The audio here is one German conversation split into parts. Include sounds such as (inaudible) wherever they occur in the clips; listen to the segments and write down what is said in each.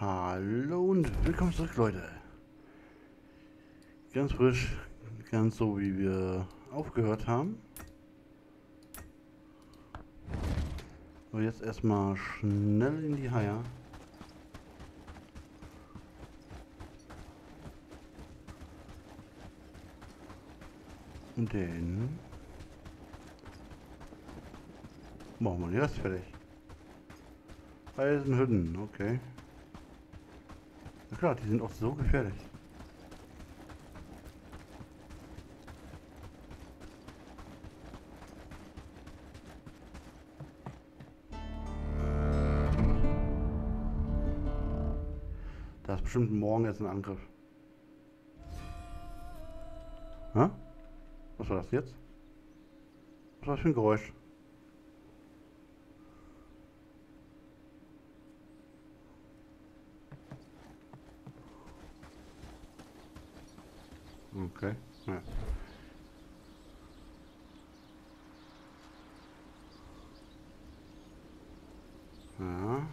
Hallo und willkommen zurück, Leute. Ganz frisch, ganz so wie wir aufgehört haben. So, jetzt erstmal schnell in die Haie. Und den machen wir Rest fertig. Eisenhütten, okay. Klar, die sind auch so gefährlich. Da ist bestimmt morgen jetzt ein Angriff. Hä? Was war das jetzt? Was war das für ein Geräusch? Okay, ja. Ja.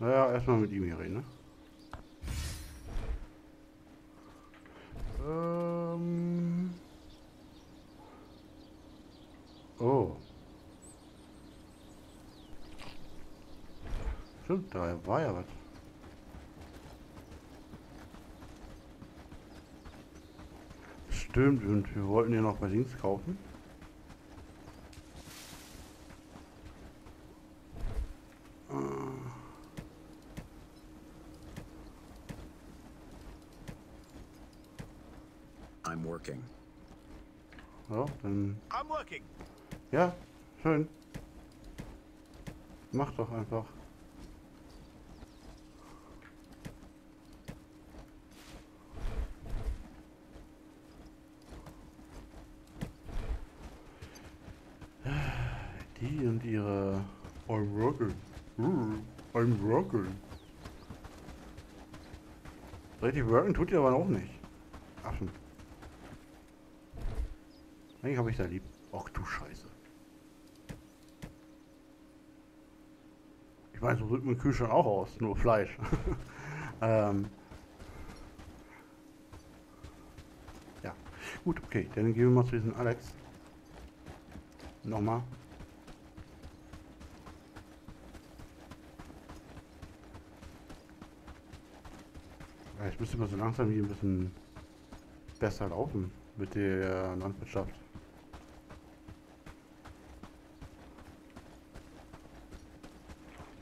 Naja, erstmal mit ihm hier reden, ne? Ähm. Oh. Stimmt, da war ja was. Stimmt, und wir wollten ja noch bei Dings kaufen. I'm working. Ja, dann. I'm working. Ja, schön. Mach doch einfach. Die und ihre I'm working. Mm, I'm working. Richtig worken tut ihr aber auch nicht. Affen. Eigentlich habe ich da lieb. Ach du Scheiße. Ich meine, so sieht mein Kühlschrank auch aus, nur Fleisch. (laughs) ähm. Ja. Gut, okay. Dann gehen wir mal zu diesem Alex. Nochmal. Ich müsste mal so langsam hier ein bisschen besser laufen mit der Landwirtschaft.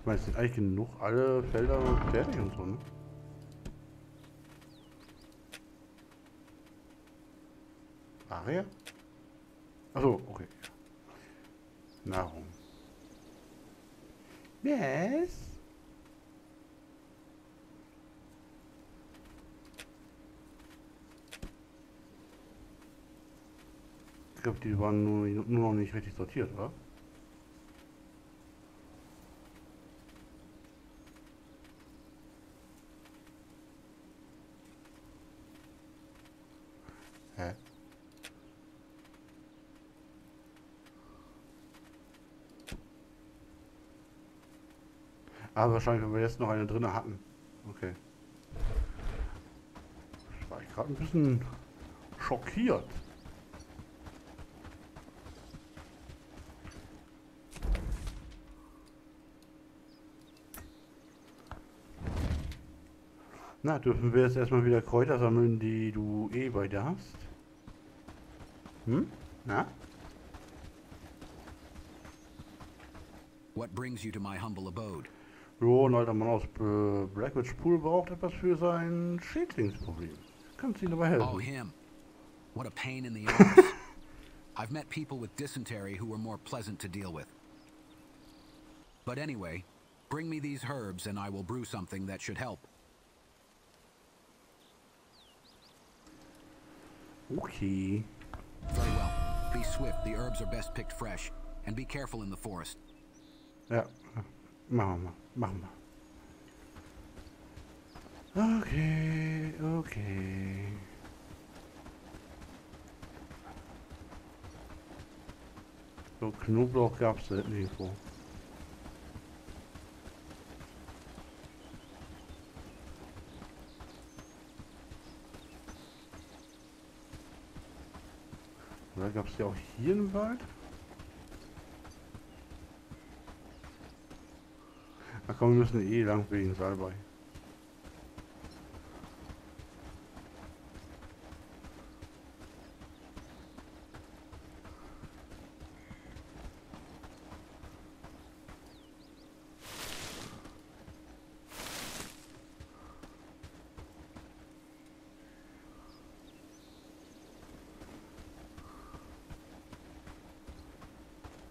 Ich meine, es sind eigentlich genug alle Felder fertig und so, ne? Aria? Achso, okay. Nahrung. Yes. Glaube, die waren nur, nur noch nicht richtig sortiert, oder? Hä? Ah, wahrscheinlich, wenn wir jetzt noch eine drinne hatten. Okay. Ich war ich gerade ein bisschen schockiert. Na, dürfen wir jetzt erstmal wieder Kräuter sammeln, die du eh bei dir hast? Hm? Na? What brings you to my humble abode? Jo, ein alter Mann aus äh, Blackwood's Pool braucht etwas für sein Schädlingsproblem. Kannst du ihm dabei helfen? Oh, him. What a pain in the ass. (laughs) I've met people with dysentery who were more pleasant to deal with. But anyway, bring me these herbs and I will brew something that should help. Okay. Very well. Be swift. The herbs are best picked fresh. And be careful in the forest. Yeah. Mama. Mama. Okay, okay. So Knoblauch gab es selten irgendwo. Oder gab es die auch hier im Wald? Ach komm, wir müssen eh lang wegen Salbei.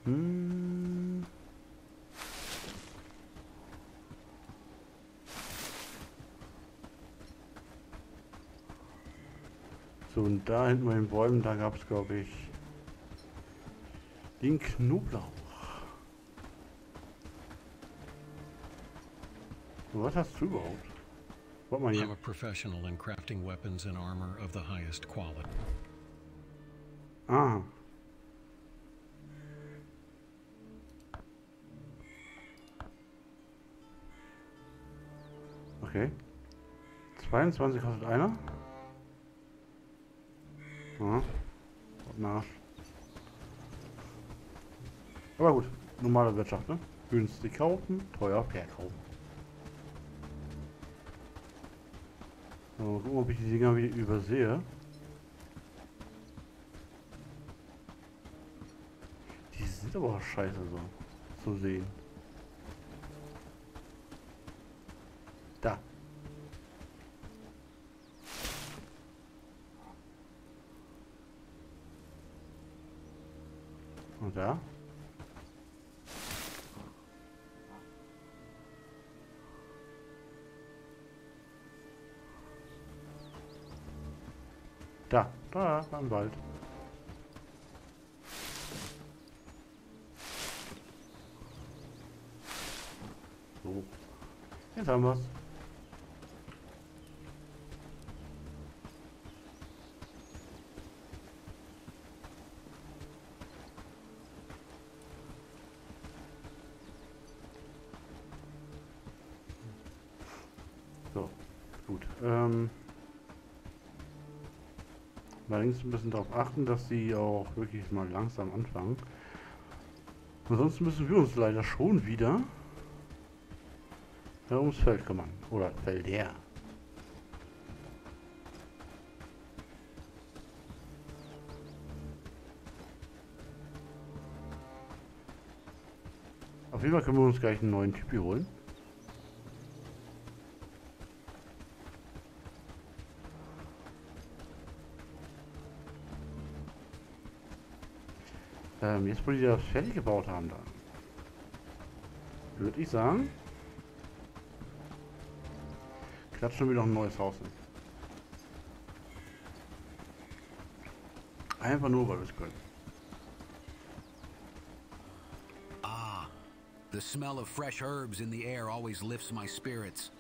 Hm. So, und da hinten bei den Bäumen, da gab es, glaube ich, den Knoblauch. So, was hast du überhaupt? Warte mal I'm a professional in crafting weapons and armor of the highest quality. Ah. Okay. 22 kostet einer. Aha. Na. Aber gut, normale Wirtschaft, ne? Günstig kaufen, teuer verkaufen. So, gucken, ob ich die Dinger wieder übersehe. Die sind aber scheiße so zu sehen. Da, am Wald. So. Jetzt haben wir's. So, gut. Ähm, allerdings ein bisschen darauf achten, dass sie auch wirklich mal langsam anfangen. Ansonsten müssen wir uns leider schon wieder ums Feld kümmern. Oder Felder. Auf jeden Fall können wir uns gleich einen neuen Typ hier holen. Ähm, jetzt wo die das fertig gebaut haben da. Würde ich sagen. Klatschen wir noch ein neues Haus hin. Einfach nur, weil wir es können. Ah, the smell of fresh herbs in the air always lifts my spirits.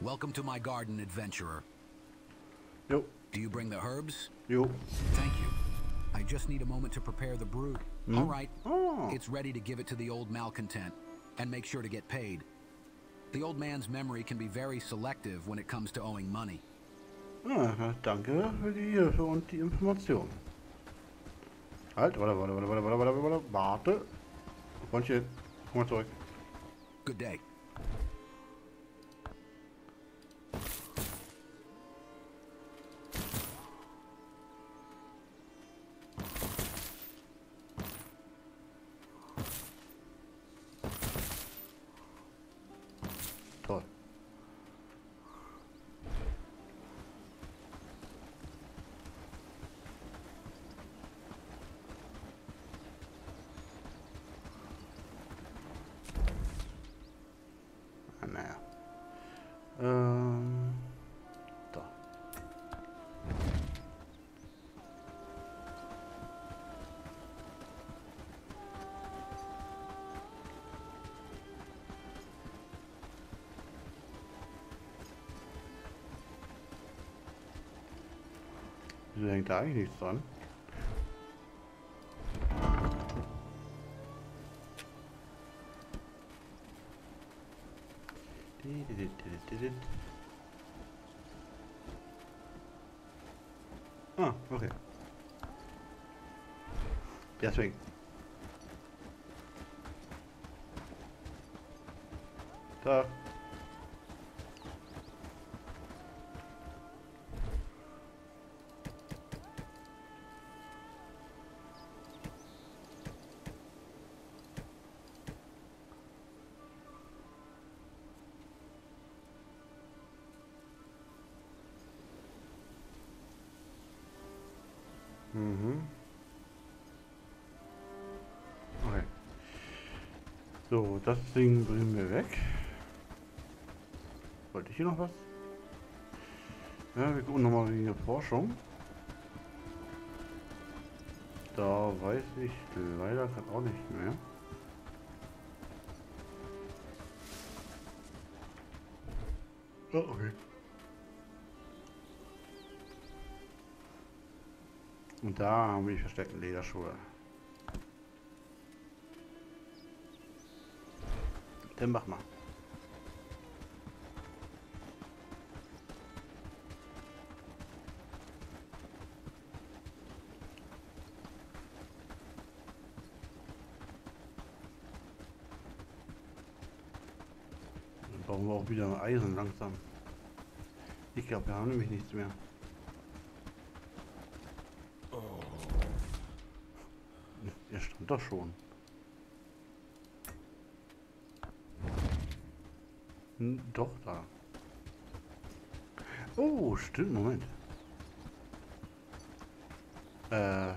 Welcome to my garden, adventurer. Jo, Do you bring the herbs? jo. Thank. I just need a moment to prepare the brew. All right, Oh, it's ready to give it to the old malcontent, and make sure to get paid. The old man's memory can be very selective when it comes to owing money. ah, danke für die Hilfe und die Information. Halt, warte, warte, warte, warte, warte, warte, warte, warte. Freundchen, komm mal zurück. Good day. Hij denkt daar niet van. Oh, okay. Yes, Deswegen. Da. So, das Ding bringen wir weg. Wollte ich hier noch was? Ja, wir gucken nochmal wegen der Forschung. Da weiß ich leider gerade auch nicht mehr. Oh, okay. Und da haben wir die versteckten Lederschuhe. Dann mach mal. Dann brauchen wir auch wieder Eisen langsam. Ich glaube, wir haben nämlich nichts mehr. Er stand doch schon. Doch da. Oh, stimmt, Moment. Äh.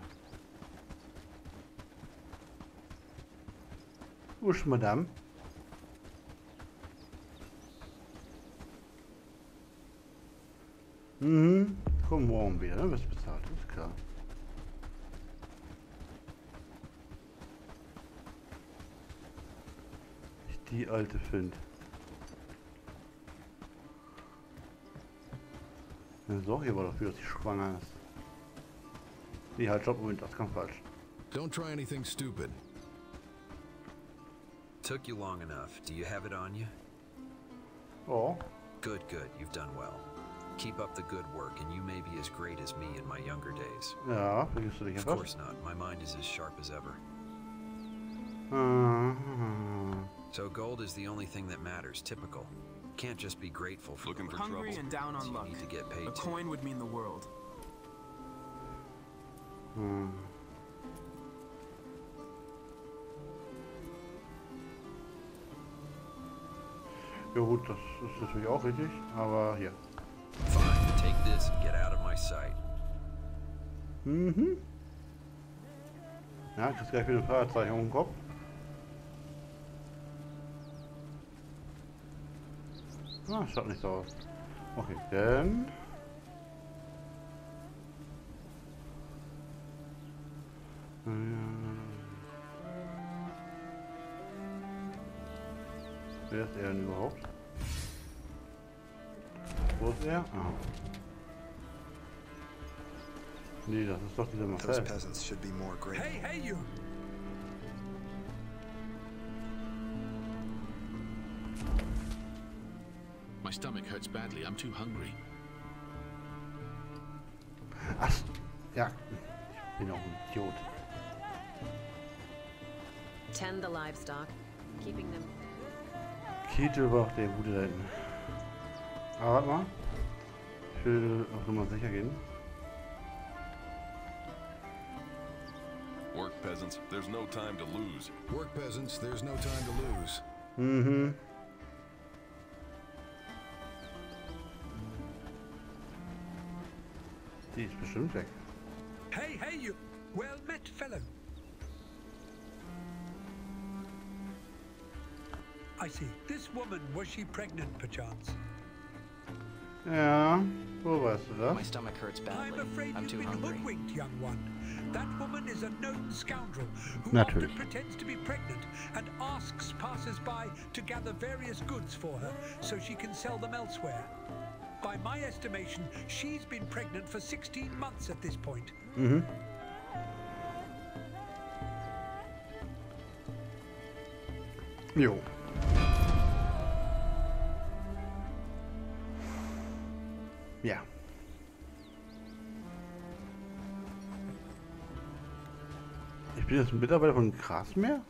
Wo ist Madame? Mhm. Komm morgen wieder, ne? Wirst bezahlt, ist klar. Ich die alte finde. Ja, sorge aber dafür, dass sie schwanger ist. Nee, halt, stopp, Moment, das kam falsch. Don't try anything stupid. Took you long enough. Do you have it on you? Oh, Good, good. You've done well. Keep up the good work, and you may be as great as me in my younger days. ja, vergisst du dich Of etwas? course not. My mind is as sharp as ever. Ah, So gold is the only thing that matters. Typical. Can't just be grateful for Looking the for little Hungry and down on you luck. need to get paid A to. coin would mean the world. hm. Ja gut, das ist natürlich auch richtig, aber hier. Fine. Take this and get out of my sight. Mhm. Ja, kriegst gleich wieder ein Feuerzeichen den Kopf. Ah, schaut nicht so aus. Okay, dann. Äh, Wer ist er denn überhaupt? Wo ist er? Ah. Nee, das ist doch dieser Those Marcel. peasants should be more grateful. Hey, hey, you! Stomach hurts badly. I'm too hungry. Ach, ja. Ich bin auch ein Idiot. Tend the livestock, keeping them Kittel war auch der Gute da hinten. Aber warte mal. Ich will auf Nummer sicher gehen. Work, peasants. There's no time to lose. Work, peasants. There's no time to lose. Mhm. Die ist bestimmt weg. Hey, hey, you! Well met, fellow. I see. This woman, was she pregnant, perchance? Yeah. Well, weißt du My stomach hurts badly. I'm badly. afraid I'm you've too been hungry. hoodwinked, young one. That woman is a known scoundrel who Natürlich. often pretends to be pregnant and asks passers-by to gather various goods for her so she can sell them elsewhere. By my estimation, she's been pregnant for 16 months at this point. Mm-hmm. Jo. Ja. Ich bin jetzt ein Mitarbeiter von Grasmeer?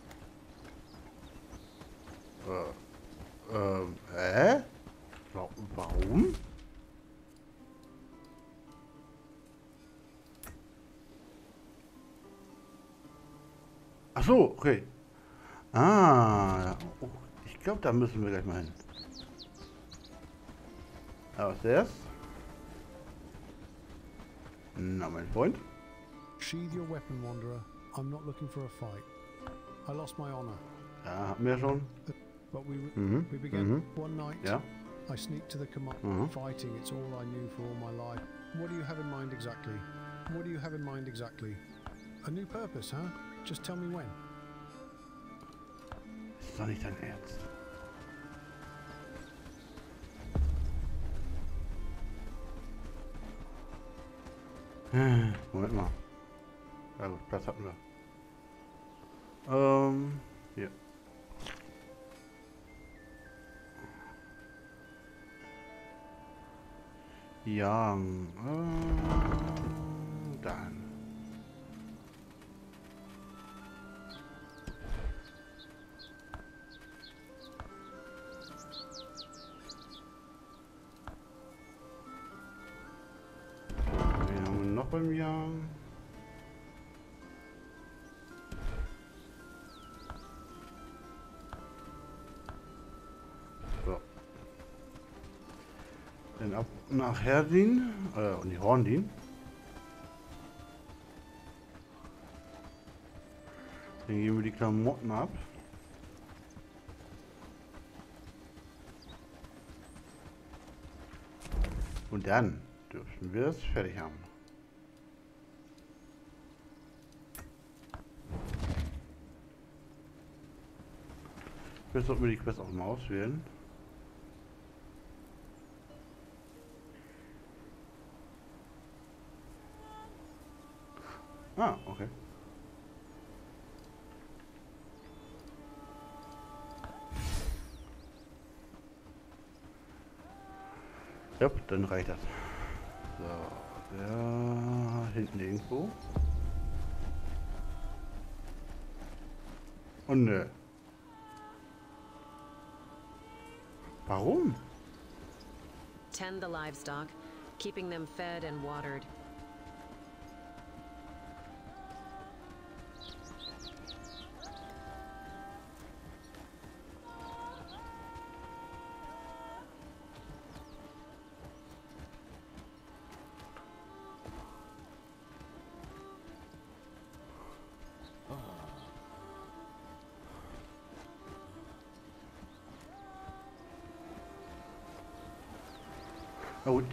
Äh, ähm, Ach so, okay. Ah, oh, ich glaube, da müssen wir gleich mal hin. Aber was ist das? Na, mein Freund. Sheathe your weapon, Wanderer. I'm not looking for a fight. I lost my honor, Ja, hatten wir schon. but we Mhm. we began Mhm. one night. Ja. I sneaked to the command. Mhm. Fighting, it's all I knew for all my life. What do you have in mind exactly? What do you have in mind exactly? A new purpose, huh? Just tell me when. ist doch nicht dein Ernst. Äh, Moment mal. Ja gut, Platz hatten wir. Ähm, hier. Ja, äh, dann. Jahr. So. Dann ab nach Herdin, äh, und die Horndin. Dann geben wir die Klamotten ab. Und dann dürfen wir es fertig haben. Jetzt sollten wir die Quest auch mal auswählen. Ah, okay. Ja, dann reicht das. So, der hinten irgendwo. Und nö. Warum? Tend the livestock, keeping them fed and watered.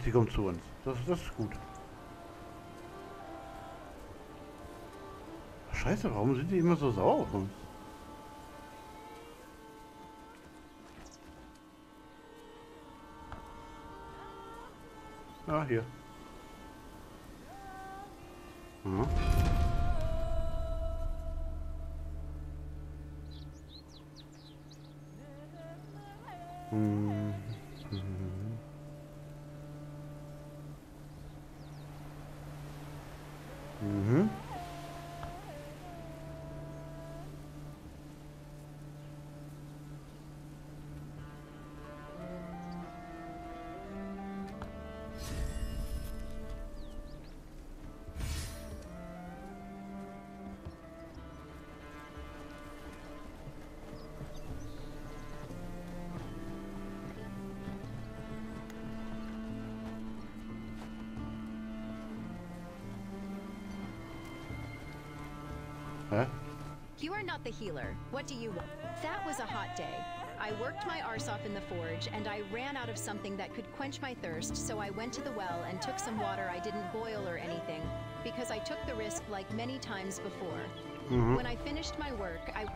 Sie kommt zu uns. Das, das ist gut. Scheiße, warum sind die immer so sauer auf uns? Ah, hier. Mhm. You are not the healer. What do you want? That was a hot day. I worked my arse off in the forge, and I ran out of something that could quench my thirst, so I went to the well and took some water I didn't boil or anything, because I took the risk like many times before. Mhm. When I finished my work, I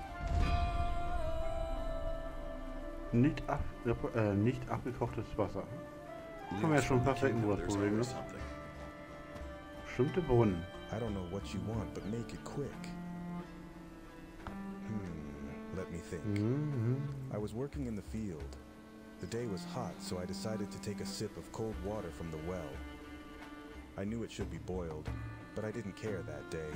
Nicht, ab, äh, nicht abgekochtes Wasser. Haben wir ja schon ein paar Strecken, wo das Problem ist. Bestimmte Brunnen. I don't know what you want, but make it quick. Hmm, think. Mhm. I was working in the field. The day was hot, so I decided to take a sip of cold water from the well. I knew it should be boiled, but I didn't care that day.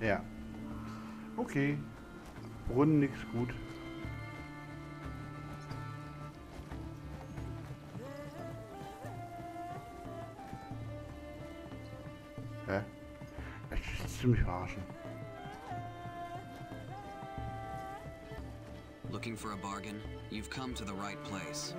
Ja. Okay. Brunnen nix gut. For a bargain? You've come to the right place.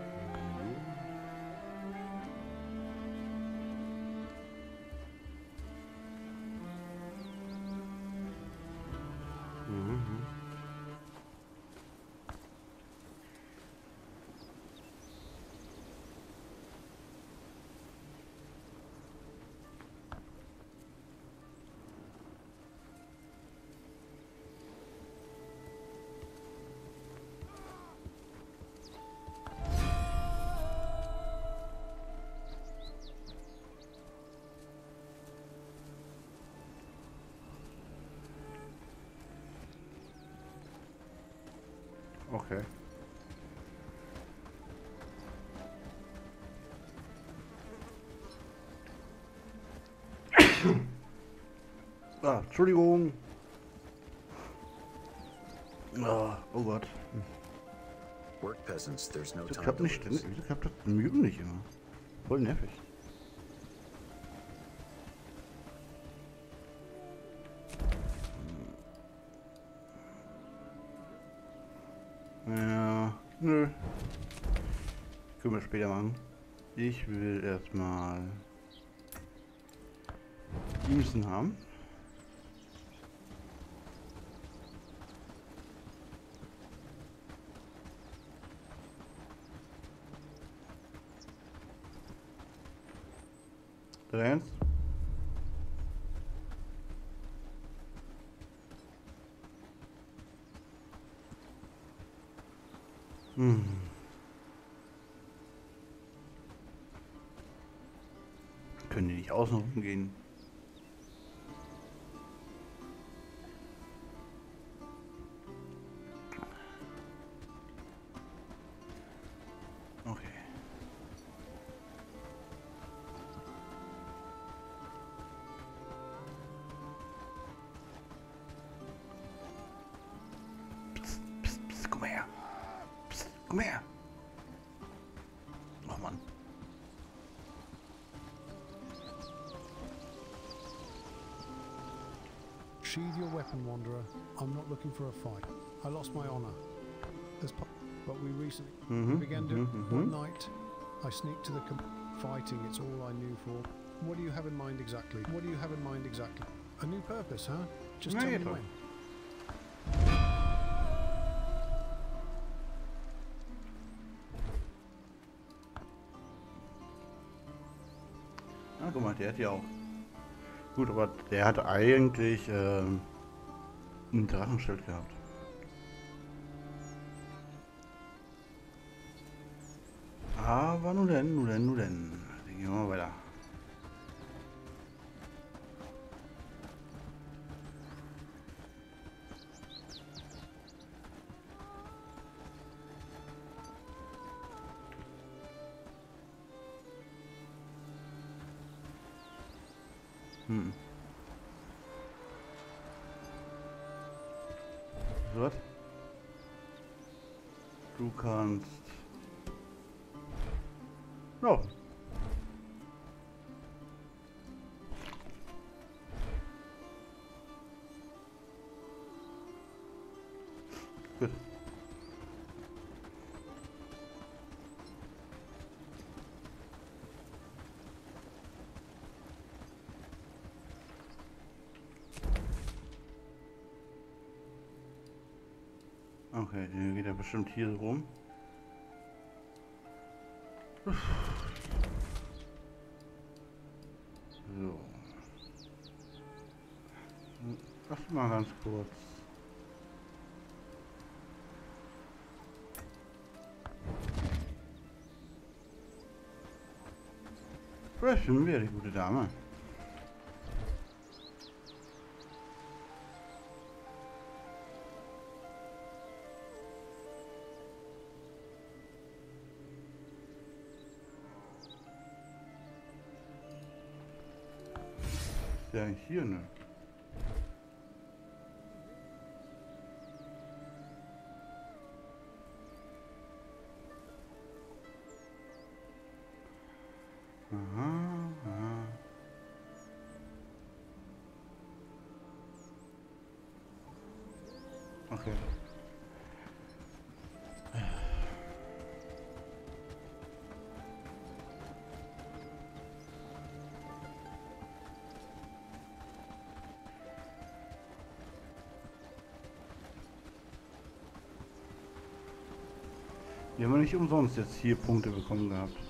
Entschuldigung. Ah, oh Gott. Work peasants, there's no Das time klappt to nicht ständig. Wieso klappt das Muten nicht immer? Voll nervig. Ja, nö. Können wir später machen. Ich will erstmal Diensten haben. Eins. Hm. Können die nicht außen rum Sheathe your weapon, Wanderer. I'm not looking for a fight. I lost my honor. As but we recently Mhm, began to. mhm, One mhm. night, I sneaked to the com- fighting. It's all I knew for. What do you have in mind exactly? What do you have in mind exactly? A new purpose, huh? Just tell me when. Ah, guck mal, der hat ja auch. Gut, aber der hat eigentlich ähm, ein Drachenschild gehabt. Aber nun denn, nun denn, nun denn. Dann gehen wir mal weiter. Gut. Okay, der geht ja bestimmt hier rum. So. Lass mal ganz kurz. sind wir, die gute Dame? Ja, hier, ne? Wir haben nicht umsonst jetzt hier Punkte bekommen gehabt.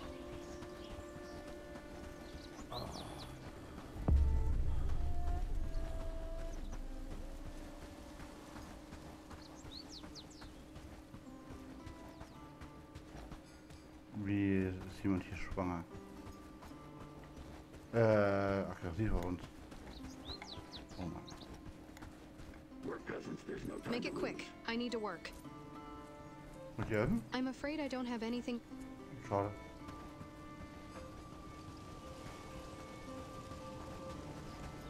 Don't have anything. Schade.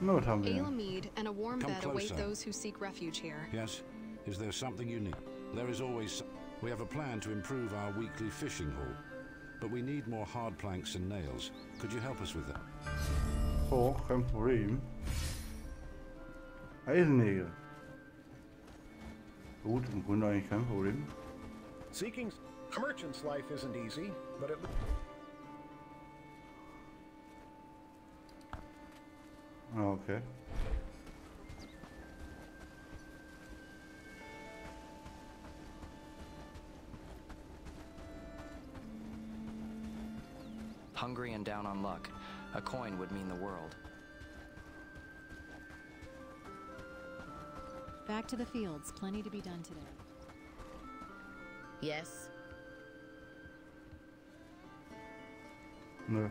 Na, was haben wir Ale denn? mead and a warm Come bed await those who seek refuge here. Yes? Is there something you need? There is always. We have a plan to improve our weekly fishing haul, but we need more hard planks and nails. Could you help us with that? Oh, kein Problem. Eisennägel. Gut, im Grunde eigentlich kein Problem. Seeking a merchant's life isn't easy, but it. Ah, okay. Hungry and down on luck. A coin would mean the world. Back to the fields. Plenty to be done today. Yes. Nö.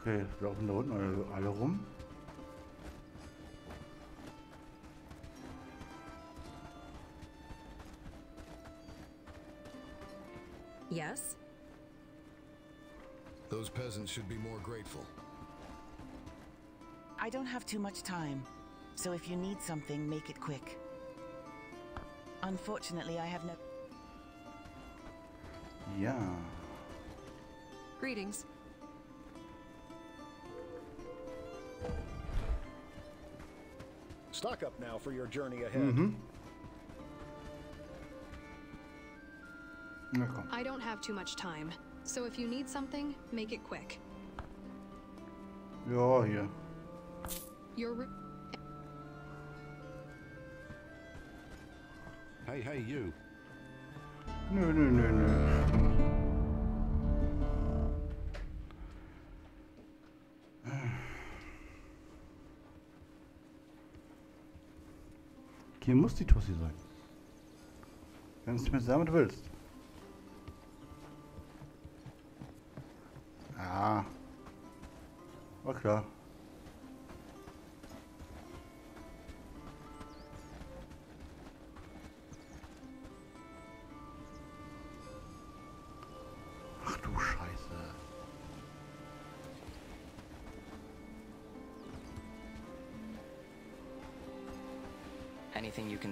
Okay, jetzt laufen da unten alle, alle rum. Yes? Those peasants should be more grateful. I don't have too much time, so if you need something, make it quick. Unfortunately, I have no. Yeah. Greetings. Stock up now for your journey ahead. Mhm. I don't have too much time. So if you need something, make it quick. Ja, hier. Your Hey, hey, you. Nö, nö, nö, nö. Hier muss die Tussi sein. Wenn du es mir damit willst. Ja. War klar.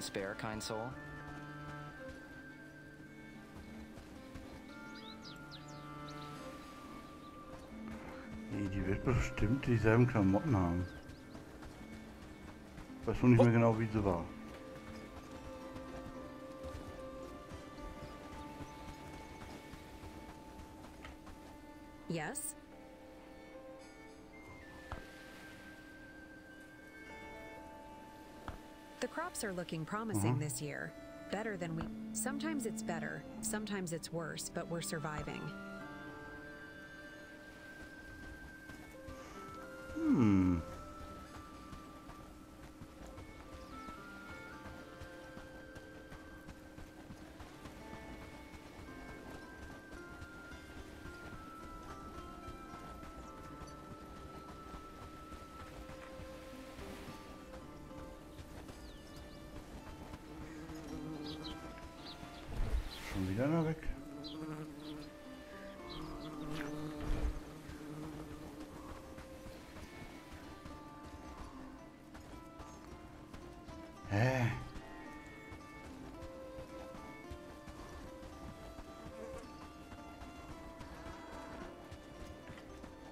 Can spare, kind soul? Nee, die wird bestimmt dieselben Klamotten haben. Ich weiß nur nicht mehr genau, wie sie war. Crops are looking promising Mhm. this year. Better than we. Sometimes it's better, sometimes it's worse, but we're surviving. Hm.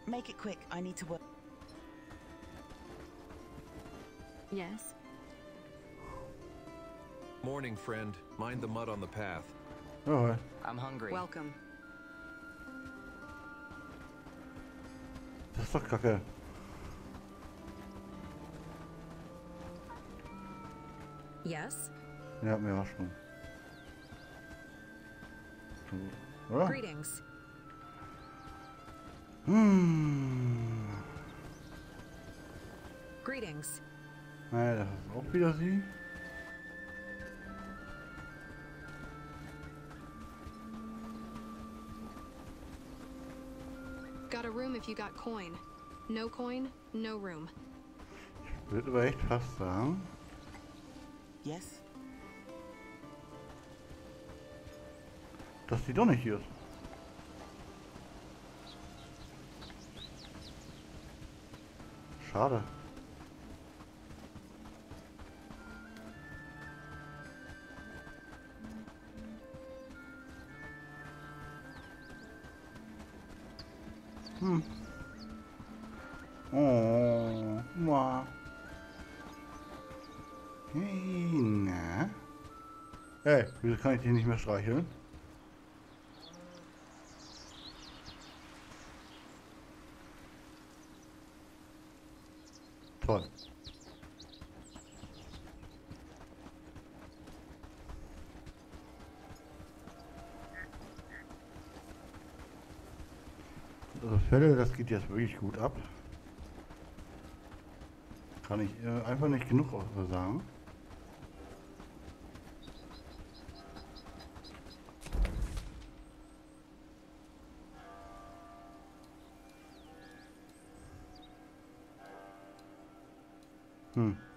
Make it quick. I need to work. Yes? Morning, friend. Mind the mud on the path. Oh, I'm hungry. Welcome. das ist doch kacke. Yes? Ja, mir war schon. So, Oder? Greetings. Hm. Greetings. Naja, das ist auch wieder sie. Got a room if you got coin. No coin, no room. Ich würde aber echt fast sagen, Yes? dass die doch nicht hier ist. Schade. Hm. Oh. Hey, na. Hey, wieso kann ich dich nicht mehr streicheln? Toll. Also Fälle, das geht jetzt wirklich gut ab. Kann ich äh, einfach nicht genug sagen. Hm.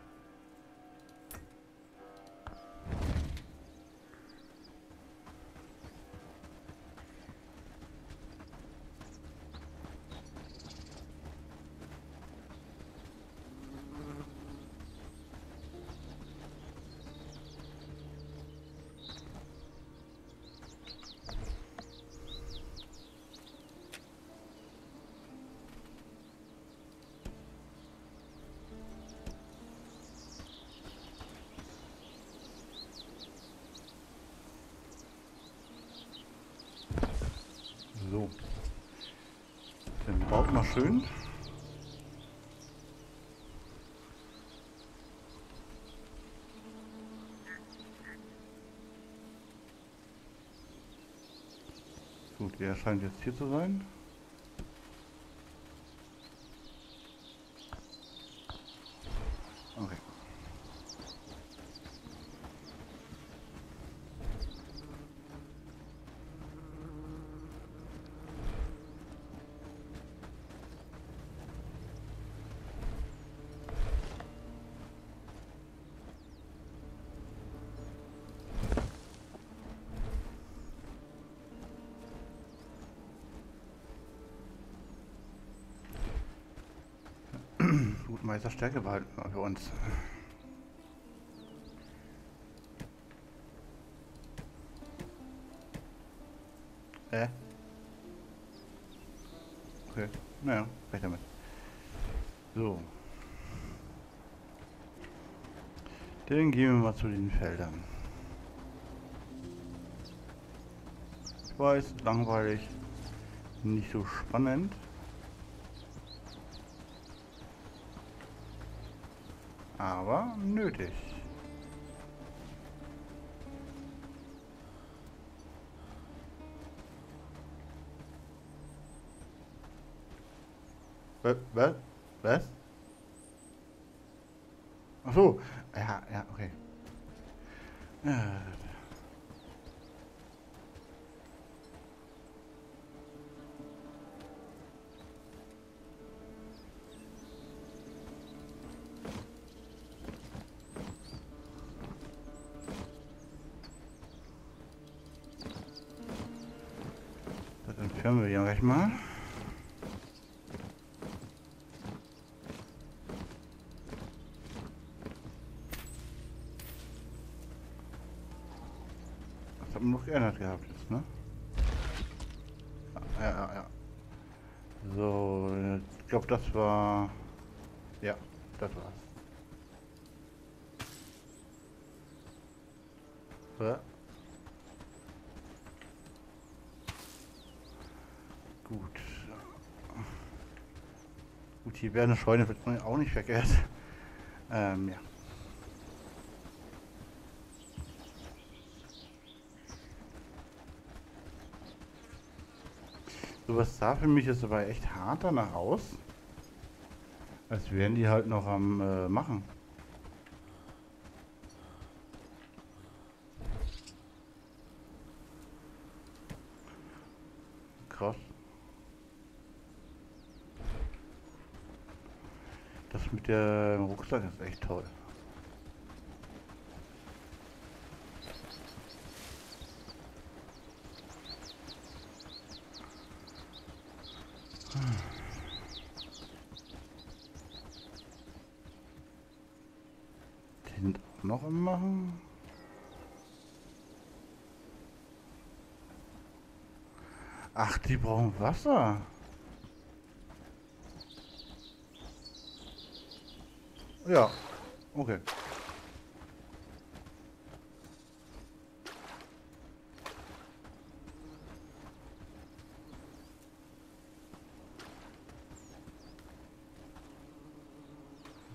So. Dann baut mal schön. Gut, er scheint jetzt hier zu sein. Okay. Meister Stärke behalten für uns. Äh? Okay, naja, weg damit. So. Dann gehen wir mal zu den Feldern. Ich weiß, langweilig, nicht so spannend. aber nötig. Was? Was? Was? Ach so. Entfernen wir gleich mal. Das hat man noch geändert gehabt jetzt, ne? Ja, ja, ja. So, ich glaube, das war... Ja, das war's. Ja. Gut. Gut, hier wäre eine Scheune wird man auch nicht verkehrt. Ähm, ja. Sowas sah für mich jetzt aber echt hart danach aus. Als wären die halt noch am äh, machen. Krass. Das mit der Rucksack ist echt toll. Auch noch am Machen. Ach, die brauchen Wasser. Ja, okay.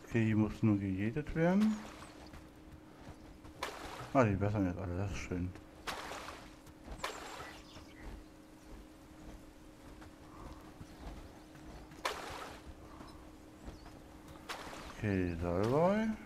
Okay, die muss nur gejätet werden. Ah, die bessern jetzt alle, das ist schön. Okay.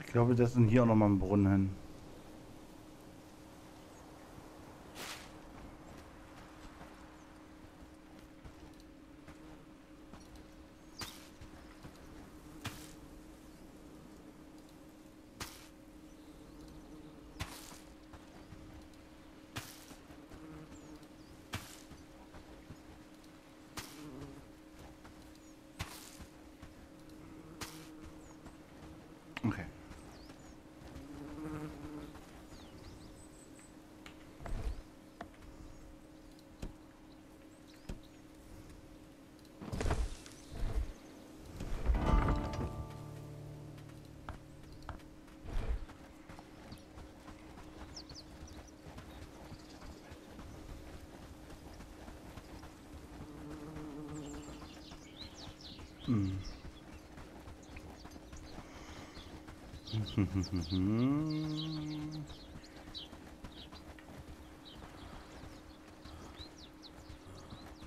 Ich glaube, das sind hier auch noch mal ein Brunnen hin. Okay. Hm.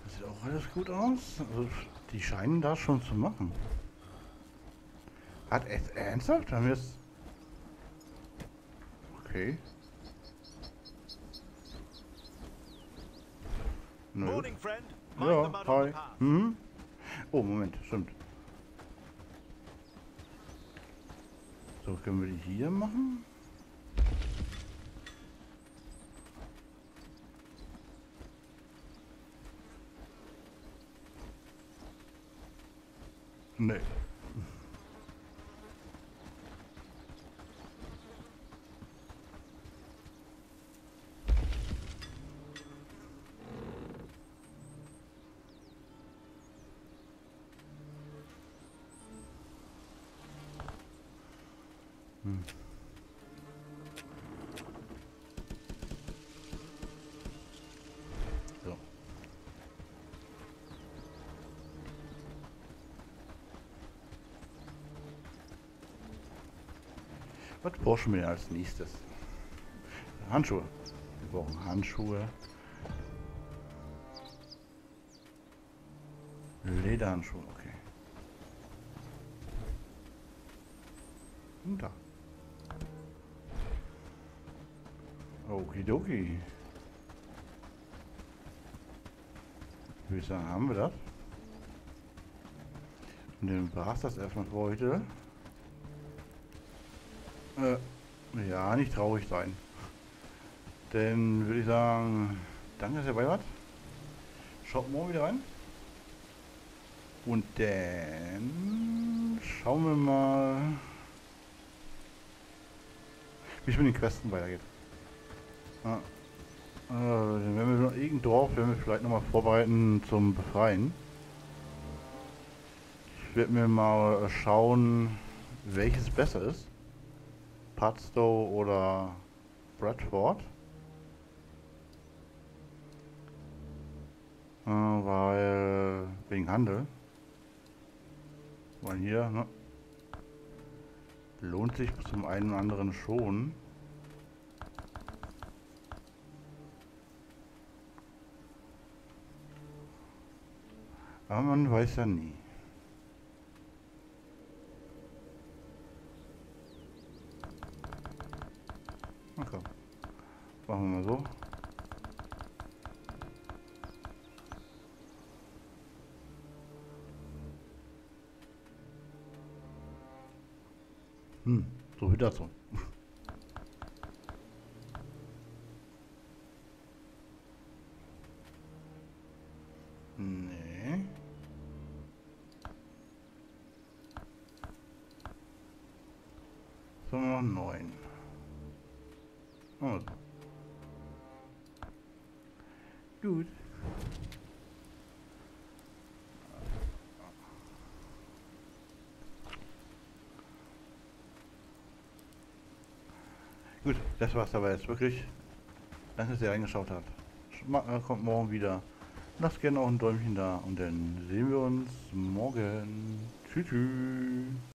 Das sieht auch alles gut aus. Also, die scheinen das schon zu machen. Hat echt ernsthaft? Haben wir es. Okay. Nö. Morning, friend. Mind Ja, hi. Mhm. Oh, Moment, stimmt. So, können wir die hier machen? Nee. Was brauchen wir als nächstes? Handschuhe. Wir brauchen Handschuhe. Lederhandschuhe, okay. Und da. Okidoki. Würde sagen, haben wir das? Und dann war es das erstmal für heute. Äh, ja, nicht traurig sein. Dann würde ich sagen, danke, dass ihr dabei wart. Schaut morgen wieder rein. Und dann schauen wir mal, wie es mit den Questen weitergeht. Ja. Äh, wenn wir noch irgendein Dorf, werden wir vielleicht noch mal vorbereiten zum Befreien. Ich werde mir mal schauen, welches besser ist. Padstow oder Bradford. Äh, weil wegen Handel. Weil hier, ne? Lohnt sich zum einen oder anderen schon. Aber man weiß ja nie. Okay. Machen wir mal so. Hm, so wie dazu. Nee. So noch neun. Also. Gut. Gut, das war's aber jetzt wirklich. Danke, dass ihr reingeschaut habt. Äh, Kommt morgen wieder. Lasst gerne auch ein Däumchen da und dann sehen wir uns morgen. Tschüss. tschüss.